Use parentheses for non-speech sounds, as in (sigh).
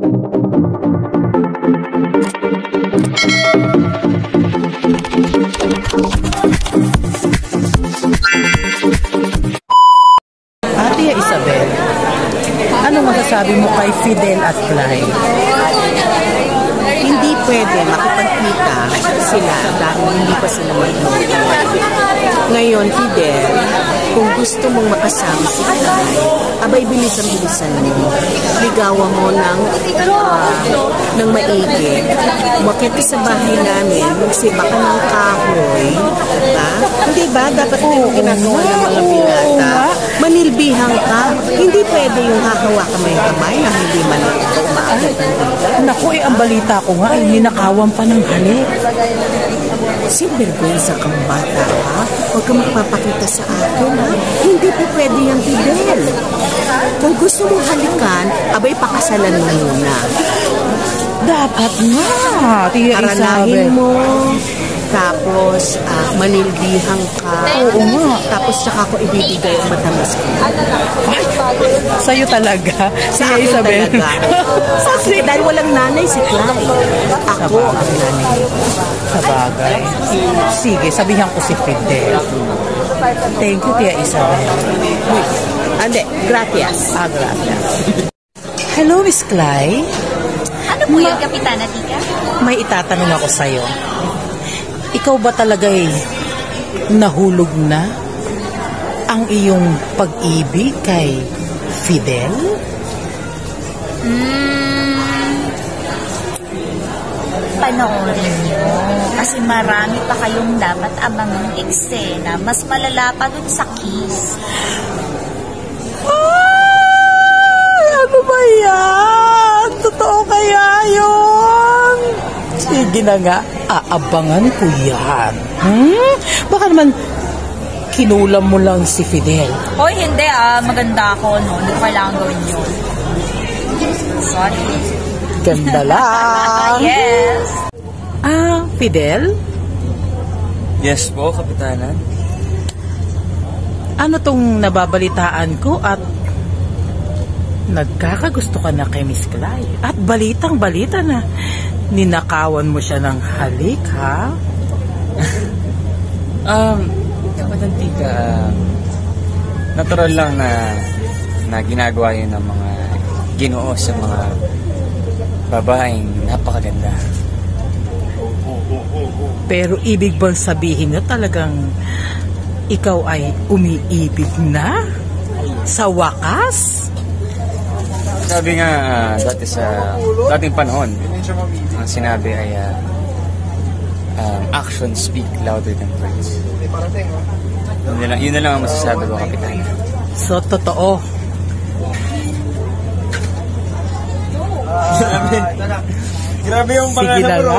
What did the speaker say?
Ate Isabel, ano masasabi mo kay Fidel at Clyde? Hindi pwede makipagkita sila dahil hindi pa sila magluto. Ngayon, Fidel, kung gusto mong makasama si Clyde, abay bilisan-bilisan mo. Ligawan mo ng, uh, ng maigi. Umakit ka sa bahay namin, magsiba ka ng kahoy. Ha? Hindi ba? Dapat oh, ginagawa ng mga binata. Manilbihan ka. Hindi pwede yung hahawakan mo yung kamay na hindi man ito umaakit. Naku, eh, ang balita ko nga, ay ninakawan pa ng halik. Sinvergüenza kang bata, ha? Huwag ka magpapakita sa akin, ha? Hindi po pwede yung Fidel. Kung gusto mong halikan, abay pakasalan mo muna. Dapat nga, Tia Isabel. Aranahin mo, tapos uh, manilbihan ka. Oo nga. Tapos saka ko ibibigay ang matamis ko. Sa'yo talaga, Sa Tia akin Isabel. talaga. (laughs) Sa akin, dahil walang nanay si Clyde. Ako ang nanay. Sa bagay. Sige, sabihan ko si Fidel. Thank you, Tia Isabel. Ande, gracias. Ah, gracias. Hello, Miss Clay. Ano po yun, Kapitana Tika? May itatanong ako sa'yo. Ikaw ba talaga'y nahulog na ang iyong pag-ibig kay Fidel? Hmm, panoorin nyo. Kasi marami pa kayong dapat abangang eksena. Mas malala pa dun sa kiss. Ay, ano ba yan? Totoo kaya yun? Sige na nga, aabangan ko yan. Hmm? Baka naman kinulam mo lang si Fidel. Hoy, hindi ah. Maganda ako, no? Hindi ko kailangan gawin yun. Sorry. Ganda lang. (laughs) yes. Ah, Fidel? Yes po, Kapitanan. Ano tong nababalitaan ko at nagkakagusto ka na kay Miss Clay. At balitang balita na ninakawan mo siya ng halik, ha? (laughs) Um, Tika, um, natural lang na na ginagawa yun ng mga ginoo sa mga babaeng napakaganda. Pero ibig bang sabihin na talagang ikaw ay umiibig na? Sa wakas? Sabi nga, ah, dati sa dating panahon, ang sinabi ay ah, um, actions speak louder than words. Yun na lang, yun na lang ang masasabi ko, Kapitan. So, totoo. (laughs) Grabe yung Sige na nga.